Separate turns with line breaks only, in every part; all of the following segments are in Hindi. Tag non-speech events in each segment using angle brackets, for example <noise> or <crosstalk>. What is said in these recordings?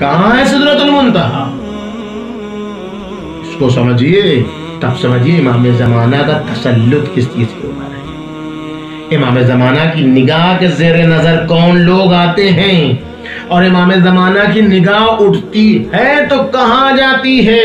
कहाँ है सिदरतुल मुंतहा? इसको समझिए, तब समझिए इमाम जमाना का तसल्लुत किस चीज़ के ऊपर है। इमाम जमाना की निगाह के जेर नज़र कौन लोग आते हैं? और इमाम जमाना की निगाह उठती है तो कहाँ जाती है?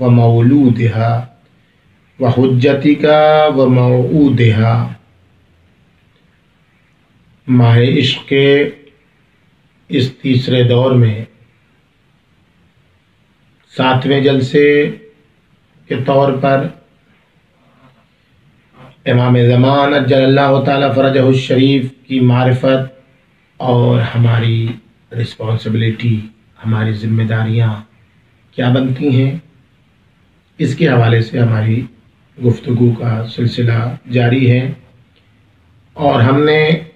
व मौलूदहा व हुज्जतिका व मऊदहा। माह इश्क के इस तीसरे दौर में सातवें जलसे के तौर पर इमाम ज़मान अल्लाह ताला फ़रजह शरीफ की मारफत और हमारी रिस्पॉन्सिबिलिटी हमारी जिम्मेदारियाँ क्या बनती हैं? इसके हवाले से हमारी गुफ्तु का सिलसिला जारी है। और हमने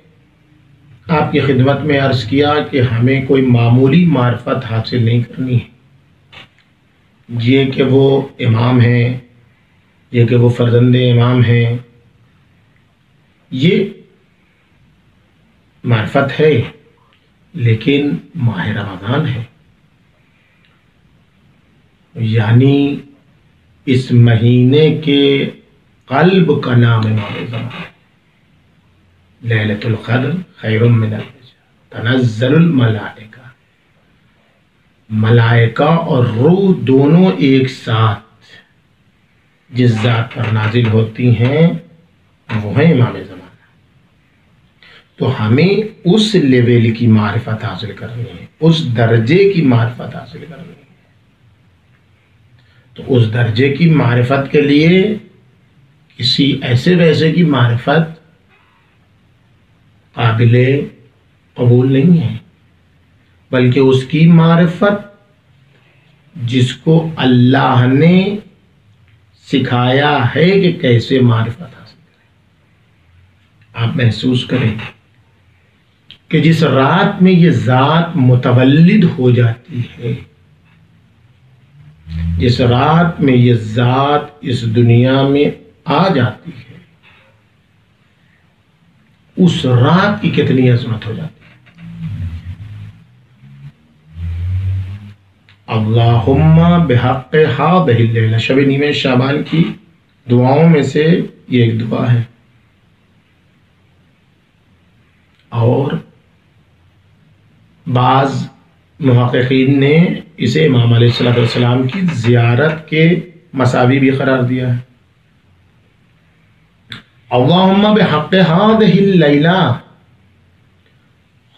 आपकी खिदमत में अर्ज़ किया कि हमें कोई मामूली मार्फत हासिल नहीं करनी है। ये कि वो इमाम हैं, ये कि वो फर्जंद इमाम हैं, ये मार्फत है, लेकिन माह रमज़ान है। यानी इस महीने के कल्ब का नाम इमाम ज़मान लैलतुल क़द्र खैरुम मिन तनज़्ज़लुल मलाइका। मलाइका और रूह दोनों एक साथ जिस ज़ात पर नाजिल होती हैं, वो है इमाम ज़मान तो हमें उस लेवल की मार्फत हासिल करनी है, उस दर्जे की मार्फत हासिल करनी है। तो उस दर्जे की मार्फत के लिए किसी ऐसे वैसे की मार्फत काबिल कबूल नहीं है, बल्कि उसकी मार्फत जिसको अल्लाह ने सिखाया है कि कैसे मार्फत हासिल करें। आप महसूस करें कि जिस रात में ये ज़ात मुतवल्लिद हो जाती है जिस रात में ये ज़ात इस दुनिया में आ जाती है। उस रात की कितनी अजमत हो जाती है। अल्लाहुम्मा बेहक हा बहिल शब नीम शाबान की दुआओं में से ये एक दुआ है। और बाज़ महक़ीन ने इसे इमाम सलाम की ज़ियारत के मसावी भी करार दिया है। अल्लाहुम्मा बेहक़ हादिहिल्लैला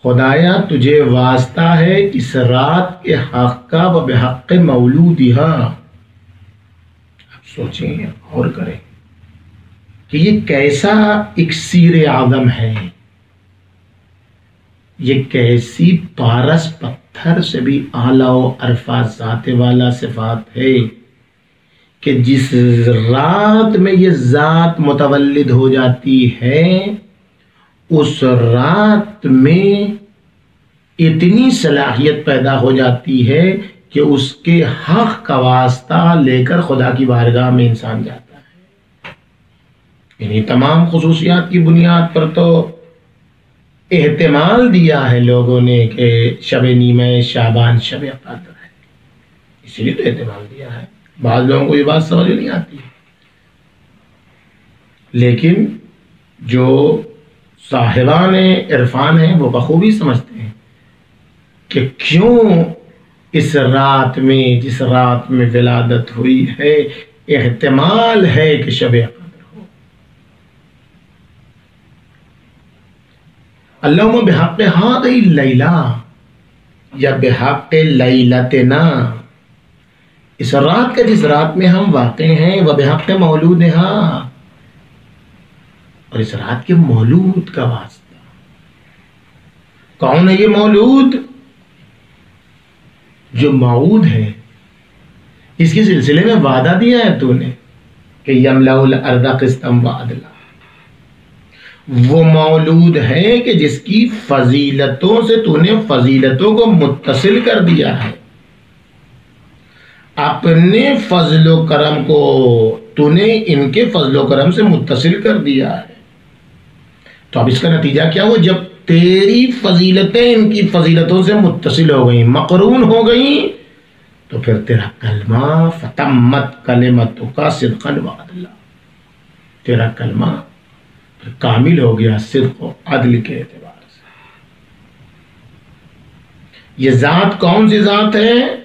खुदाया, तुझे वास्ता है इस रात के हक का व बेहक़ मौलूदिहा। अब सोचें और करें कि ये कैसा इक्सीर आदम है। ये कैसी पारस पत्थर से भी आला अरफा ज़ात वाला सिफात है कि जिस रात में ये ज़ात मुतवल्लिद हो जाती है, उस रात में इतनी सलाहियत पैदा हो जाती है कि उसके हक का वास्ता लेकर खुदा की बारगाह में इंसान जाता है। इन्हीं तमाम खसूसियात की बुनियाद पर तो एहतमाल दिया है लोगों ने कि शब नीम शाबान, शब कदर है। इसलिए तो एहतमाल दिया है। बाद लोगों को ये बात समझ नहीं आती। है लेकिन जो साहिबान इरफान हैं, वो बखूबी समझते हैं कि क्यों इस रात में, जिस रात में विलादत हुई है एहतमाल है कि शब अल्लाह बेहक हाँ लैला या बेहक लैलतना। इस रात के जिस रात में हम वाक़ हैं, वह बेहक मौलूद है और इस रात के मौलूद का वास्ता। कौन है ये मौलूद? जो मऊद है। इसके सिलसिले में वादा दिया है तूने कि यमलाउल अर्दा किस्तम वादला। वो मौलूद है कि जिसकी फजीलतों से तूने फजीलतों को मुतसिल कर दिया है। अपने फजलो करम को तूने इनके फजलो करम से मुतसिल कर दिया है। तो अब इसका नतीजा क्या हुआ? जब तेरी फजीलतें इनकी फजीलतों से मुतसिल हो गई, मकरून हो गई तो फिर तेरा कलमा फतमत कलमतों का वादला तेरा कलमा कामिल हो गया सिर्फ़ अदल के एतबार से। ये ज़ात कौन सी ज़ात है?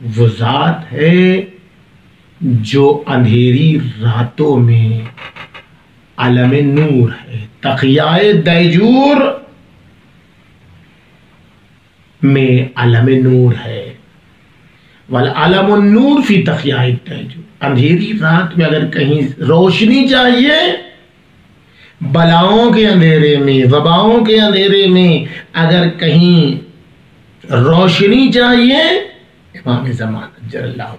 वो ज़ात है जो अंधेरी रातों में अलम नूर है। तखियाए दैजूर में अलम नूर है। वाल अलम नूर फ़ी तखियाए दैजूर अंधेरी रात में अगर कहीं रोशनी चाहिए बलाओं के अंधेरे में, वबाओं के अंधेरे में अगर कहीं रोशनी चाहिए, इमाम जमान जल्ला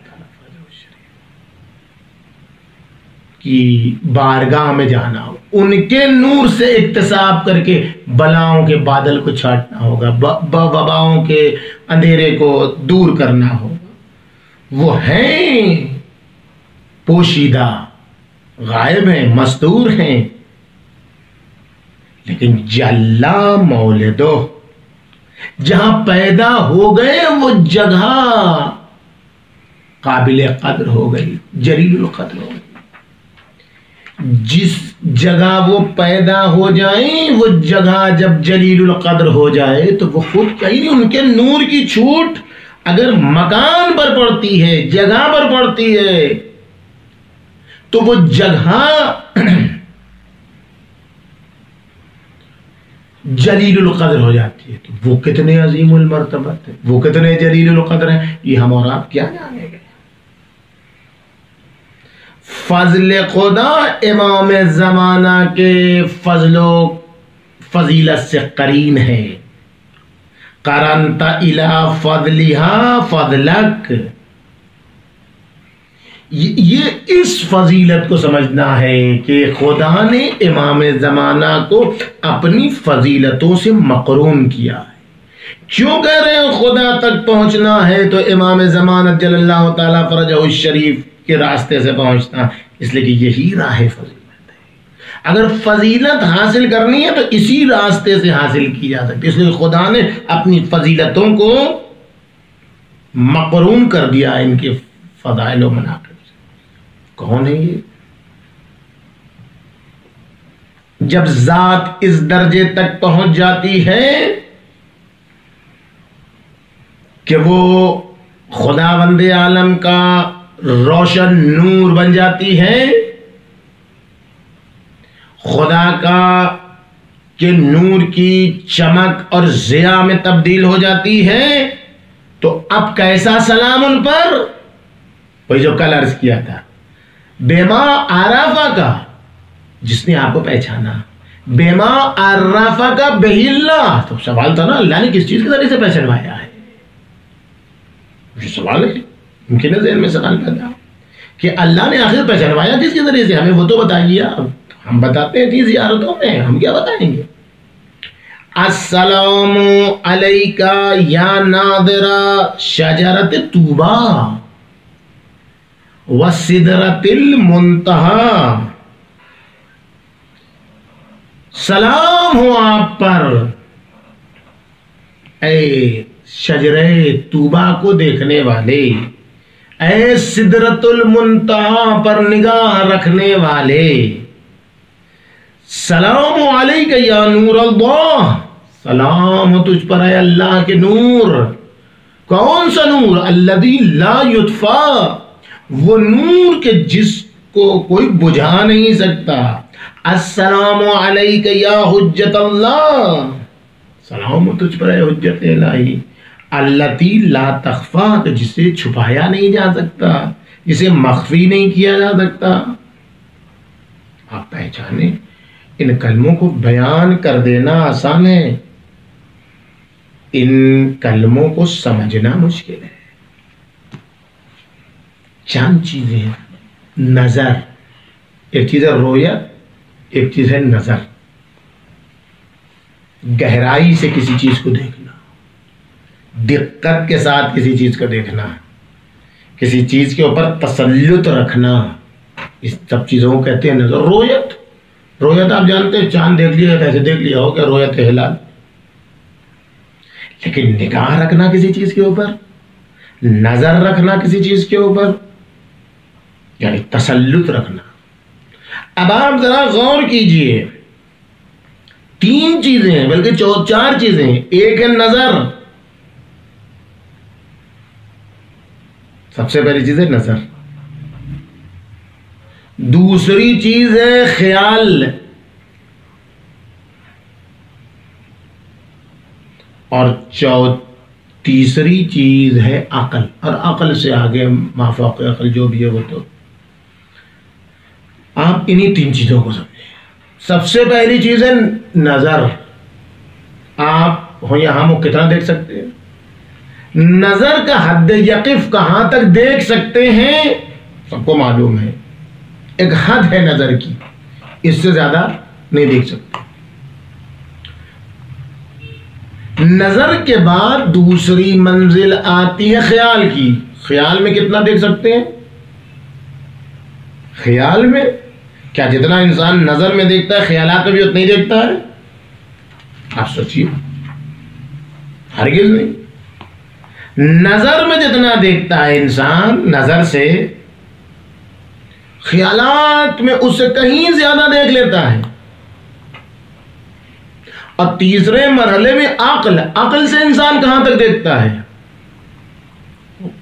की बारगाह में जाना हो, उनके नूर से इकतसाब करके बलाओं के बादल को छाटना होगा वबाओं के अंधेरे को दूर करना होगा। वो हैं, पोशीदा, गायब हैं मस्तूर हैं लेकिन जल्ला मौलदो, जहाँ पैदा हो गए वो जगह काबिल कद्र हो गई जरील कद्र हो गई। जिस जगह वो पैदा हो जाए, वो जगह जब जलील कद्र हो जाए तो वो खुद कहीं उनके नूर की छूट अगर मकान पर पड़ती है, जगह पर पड़ती है तो वो जगह <clears throat> जलील हो जाती है। तो वो कितने अजीम मरतबत है वो कितने जलील कद्र है? ये हम और आप क्या जानेंगे? फजल खुदा इमाम ज़माना के फजलो, फजीलत से करीन है। करंता इला फजलिहा फजलक। ये इस फजीलत को समझना है कि खुदा ने इमाम ज़माना को अपनी फजीलतों से मकरून किया है। क्यों कह रहे हैं खुदा तक पहुँचना है? तो इमाम ज़मानत जल्ला फरज शरीफ के रास्ते से पहुँचना इसलिए कि यही राह फजीलत है। अगर फजीलत हासिल करनी है तो इसी रास्ते से हासिल की जा सकती है इसलिए खुदा ने अपनी फजीलतों को मकरून कर दिया इनके फजाइल मनाकर कौन है ये? जब जात इस दर्जे तक पहुँच जाती है कि वो खुदा बंदे आलम का रोशन नूर बन जाती है, खुदा का के नूर की चमक और जिया में तब्दील हो जाती है तो अब कैसा सलाम उन पर? वही जो कल अर्ज़ किया था। बेमा आराफा का, जिसने आपको पहचाना। बेमा आराफा का बेहिल्ला। तो सवाल था ना, अल्लाह ने किस चीज़ के ज़रिए से पहचानवाया है? सवाल है, उनके नज़र में सवाल पैदा कि अल्लाह ने आखिर पहचानवाया किसके ज़रिए से? हमें वो तो बताइए अब हम बताते हैं थी जियारतों में, हम क्या बताएँगे? अस्सलाम अलैका या नादरा शजरत तूबा। व सिदरतिल मुंतहा। सलाम हो आप पर। ए शजरे तूबा को देखने वाले ए सिदरतुल मुंतहा पर निगाह रखने वाले। सलाम या नूर अल्लाह। सलाम हो तुझ पर है अल्लाह के नूर। कौन सा नूर? अल्लदी ला युतफा। वो नूर के जिसको कोई बुझा नहीं सकता। अस्सलाम अल्लाह सलाम तुझ पर ला तखफा जिसे छुपाया नहीं जा सकता, जिसे मख्फी नहीं किया जा सकता। आप पहचाने, इन कलमों को बयान कर देना आसान है। इन कलमों को समझना मुश्किल है। चंद चीज़ें हैं नज़र एक चीज़ है रोयत एक चीज़ है नज़र गहराई से किसी चीज़ को देखना दिक्कत के साथ किसी चीज़ को देखना किसी चीज़ के ऊपर तसल्लुत रखना इस सब चीज़ों को कहते हैं नज़र रोयत रोयत आप जानते हैं चाँद देख लिया कैसे देख लिया हो क्या रोयत हिलाल लेकिन निगाह रखना किसी चीज़ के ऊपर नज़र रखना किसी चीज़ के ऊपर यानी तसल्लुत रखना। अब आप जरा गौर कीजिए, तीन चीज़ें बल्कि चार चीज़ें हैं। एक है नज़र। सबसे पहली चीज़ है नज़र। दूसरी चीज़ है ख्याल। और चौ, तीसरी चीज़ है अकल। और अकल से आगे माफाक अकल जो भी है वो तो आप इन्हीं तीन चीज़ों को समझे। सबसे पहली चीज़ है नज़र। आप हो या हम कितना देख सकते हैं? नज़र का हद यकीफ कहाँ तक देख सकते हैं? सबको मालूम है। एक हद है नज़र की। इससे ज़्यादा नहीं देख सकते। नज़र के बाद दूसरी मंजिल आती है ख्याल की। ख्याल में कितना देख सकते हैं? ख्याल में क्या जितना इंसान नज़र में देखता है ख्याल में भी उतना ही देखता है? आप सोचिए। हरगिज नहीं। नज़र में जितना देखता है इंसान, नज़र से ख्यालात में उससे कहीं ज़्यादा देख लेता है। और तीसरे मरहले में अकल अकल से इंसान कहाँ तक देखता है?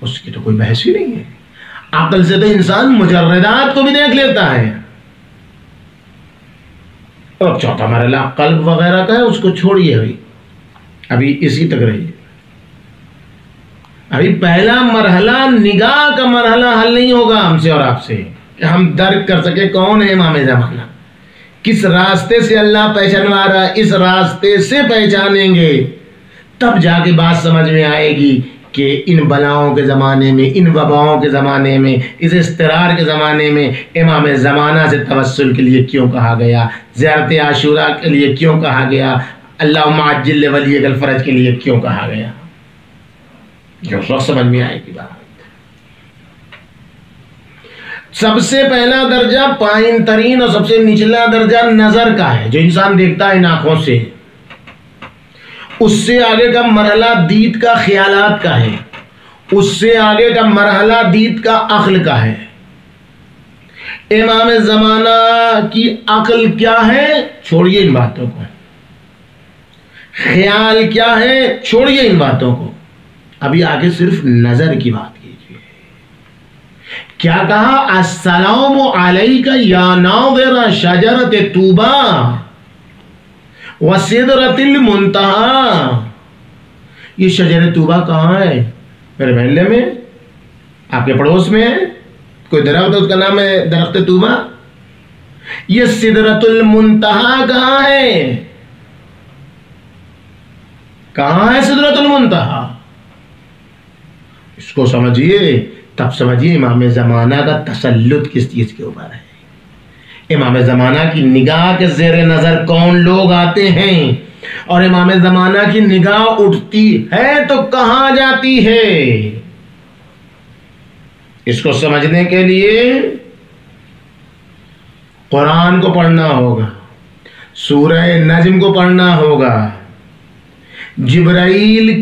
उसकी तो कोई बहस ही नहीं है। अकल से तो इंसान मुजर्रदात को भी देख लेता है। और चौथा मरहला कल्ब वगैरह का है, उसको छोड़िए अभी। अभी इसी तक रहिए। अभी पहला मरहला, निगाह का मरहला हल नहीं होगा हमसे और आपसे। हम दर्द कर सके, कौन है इमाम जमाना किस रास्ते से अल्लाह पहचानवा रहा है, इस रास्ते से पहचानेंगे। तब जाके बात समझ में आएगी कि इन बलाओं के ज़माने में, इन वबाओं के ज़माने में, इस इस्तरार के ज़माने में इमाम ज़माना से तवसल के लिए क्यों कहा गया? ज़्यारत आशूरा के लिए क्यों कहा गया? अल्लाह माजिल वली गलफरज के लिए क्यों कहा गया? जो उस समझ में आएगी बात। सबसे पहला दर्जा पाइन तरीन और सबसे निचला दर्जा नज़र का है, जो इंसान देखता है इन आँखों से। उससे आगे का मरहला दीद का ख्यालात का है। उससे आगे का मरहला दीद का अखल का है। इमाम जमाना की अकल क्या है? छोड़िए इन बातों को। ख्याल क्या है? छोड़िए इन बातों को। अभी आगे सिर्फ़ नज़र की बात कीजिए। क्या कहा? असलाम का या नावेरा शजरत तूबा वसिदरतिल मुंतहा। ये शजर तूबा कहाँ है? मेरे महल्ले में? आपके पड़ोस में है? कोई दरख्त उसका नाम है दरख्त तूबा। ये सिदरतुल मुंतहा कहाँ है? कहाँ है सिदरतुल मुंतहा? इसको समझिए, तब समझिए इमाम ज़माना का तसल्लुत किस चीज़ के ऊपर है। इमाम ज़माना की निगाह के जेर नज़र कौन लोग आते हैं? और इमाम ज़माना की निगाह उठती है तो कहाँ जाती है? इसको समझने के लिए कुरान को पढ़ना होगा, सूरह नजम को पढ़ना होगा, जिब्राइल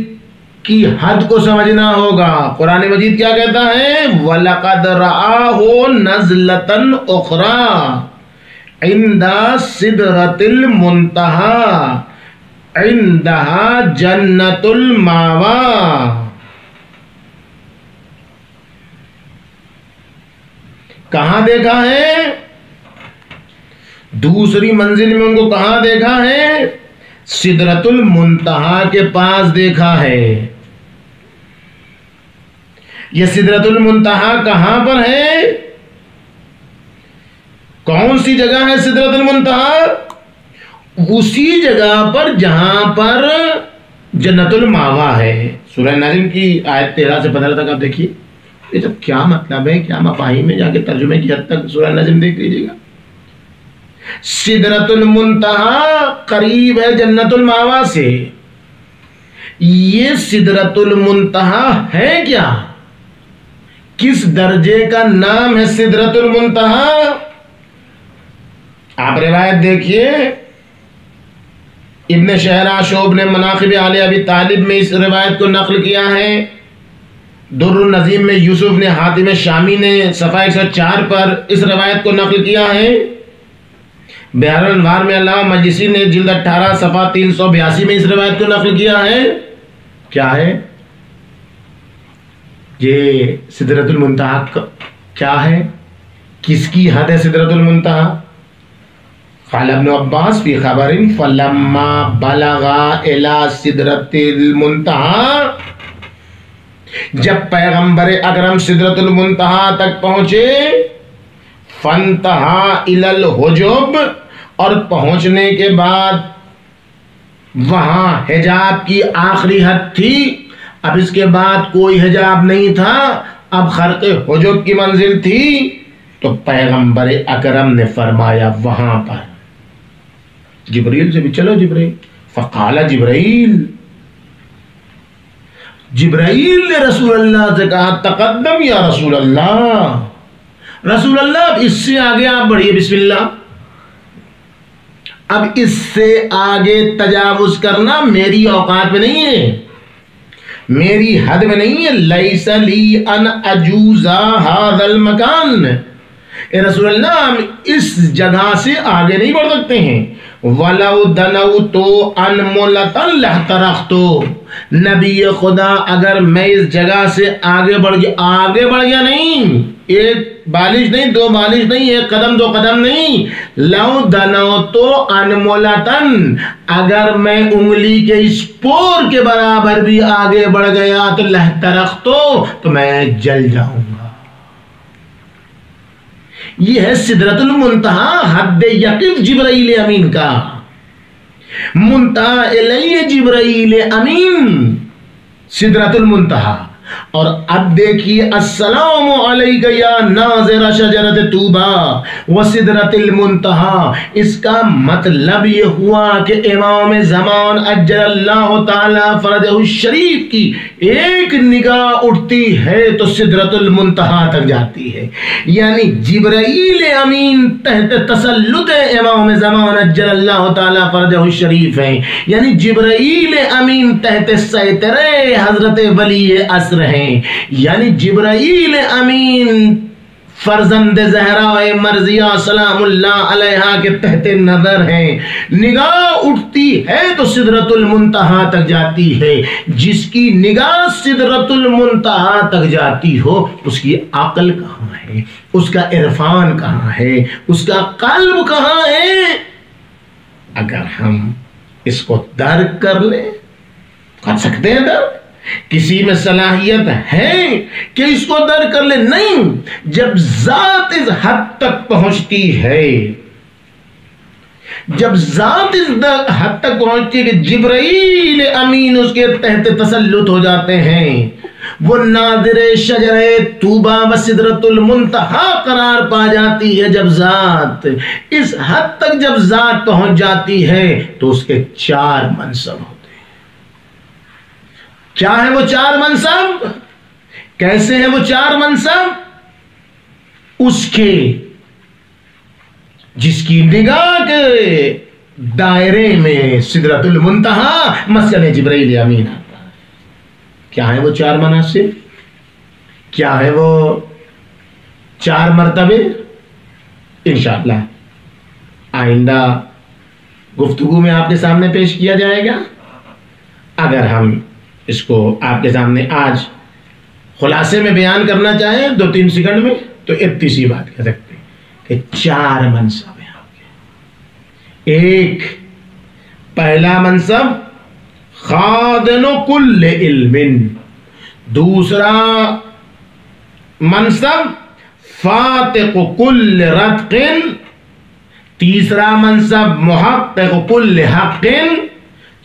की हद को समझना होगा। कुरान मजीद क्या कहता है? वलकद हो नजलतन उखरा इंदा सिदरतिल मुंतहा इंदहा जन्नतुल मावा। कहा देखा है? दूसरी मंजिल में उनको कहा देखा है? सिदरतुल मुंतहा के पास देखा है। यह सिदरतुल मुंतहा कहाँ पर है? कौन सी जगह है सिदरतुल मुंतहा? उसी जगह पर जहाँ पर जन्नतुल मावा है। सूरह नाजिम की आयत तेरह से पंद्रह तक आप देखिए। ये सब क्या मतलब है, क्या मफाही में जाके तर्जुमे की हद तक सूरह नाजिम देख लीजिएगा। सिदरतुल मुंतहा करीब है जन्नतुल मावा से। ये सिदरतुल मुंतहा है क्या? किस दर्जे का नाम है सिदरतुल मुंतहा? आप रिवायत देखिए। इब्न शहरा शोब ने मनाखिब आल अभी तालिब में इस रिवायत को नकल किया है। दुर्र नजीम में यूसुफ ने हातिम शामी ने सफ़ा एक सौ चार पर इस रवायत को नकल किया है। बिहार में अल्लाह मजलिसी ने जिल्द अट्ठारह सफ़ा तीन सौ बयासी में इस रवायत को नकल किया है। क्या है? ये सिदरतुल मुंतहा क्या है? किसकी हद है सिदरतुल मुंतहा? क़ाल अब्बास फ़ी खबरिन, फलम्मा बलगा इला सिदरतिल मुंतहा। जब पैगंबर अकरम सिदरतुल मुंतहा तक पहुँचे फनतहा इलल हुजुब, और पहुँचने के बाद वहाँ हिजाब की आखिरी हद थी। अब इसके बाद कोई हिजाब नहीं था। अब खरक हुजुब की मंजिल थी। तो पैगंबर अकरम ने फरमाया, वहाँ पर। जिब्रील से भी, चलो जिब्रील। फ़काला जिब्राइल जिब्राइल ने रसूल अल्लाह से कहा तकदम या रसूल अल्लाह रसूल अल्लाह इससे आगे आप बढ़िए बिस्मिल्लाह अब इससे आगे तजावुज करना मेरी औकात में नहीं है मेरी हद में नहीं है लईसली अन अजूजा हादल मकान रसूल हम इस जगह से आगे नहीं बढ़ सकते हैं वलऊ दनऊ तो अनमोलतन तो नबी खुदा अगर मैं इस जगह से आगे बढ़ गया आगे बढ़ गया नहीं। एक बालिश नहीं दो बालिश नहीं एक कदम दो कदम नहीं। लव दनो तो अनमोलतन। अगर मैं उंगली के स्पोर के बराबर भी आगे बढ़ गया तो लहतरख तो, तो मैं जल जाऊँगा। यह है सिदरतुल मुंतहा हद यकीफ जिब्राइल अमीन का। मुंतहा जिब्राइल अमीन सिदरतुल मुंतहा। और अब देखिए, अस्सलाम या नाज़िर शजरत तूबा व सिदरतिल मुंतहा इसका मतलब ये हुआ कि इमाम ज़मान अज्जल्लाहु ताला फरजहु शरीफ की एक निगाह उठती है तो सिदरतुल मुंतहा तक जाती है। यानी जिब्राइल अमीन तहत तसल्लुत इमाम ज़मान अज्जल्लाहु ताला फरजहु शरीफ है। यानी जिब्राइल अमीन तहत सैतरे हज़रत वली असर हैं यानी जिब्राइल अमीन, फर्जंद जहरा मर्जिया सलामुल्लाह के तहत नज़र हैं। निगाह उठती है तो सिदरतुल मुंतहा तक जाती है। जिसकी निगाह सिदरतुल मुंतहा तक जाती हो, उसकी अकल कहाँ है? उसका इरफान कहाँ है? उसका कल्ब कहाँ है? अगर हम इसको दर्द कर ले, कर सकते हैं दर्द? किसी में सलाहियत है कि इसको दर कर ले? नहीं। जब जात इस हद तक पहुँचती है, जब जात इस हद तक पहुँचती है कि जिब्राइल अमीन उसके तहत तसल्लुत हो जाते हैं, वो नादिर शजर तूबा व सिदरतुल मुंतहा करार पा जाती है जब जात इस हद तक जब जात पहुँच जाती है तो उसके चार मनसब क्या है वो चार मनसब? कैसे है वो चार मनसब? उसके, जिसकी निगाह के दायरे में सिदरतुल मुंतहा मसल जिब्राइल अमीन आता है। क्या है वो चार मनासिब? क्या है वो चार मरतबे? इंशाला आइंदा गुफ्तगु में आपके सामने पेश किया जाएगा। अगर हम इसको आपके सामने आज खुलासे में बयान करना चाहें, दो तीन सेकंड में तो इतनी सी बात कह सकते कि चार मनसब हैं आपके। एक, पहला मनसब, खादन कुल इल्मिन। दूसरा मनसब, फातिक कुल रतकिन तीसरा मनसब मुहक़ कुल हक़िन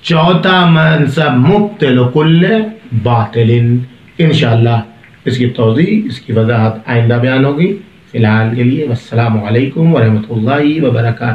चौथा मनसब मुबतल कुल बातिलिन। इन इसकी तोज़ी इसकी वजाहत आइंदा बयान होगी। फ़िलहाल के लिए वसलम वरहमल वर्का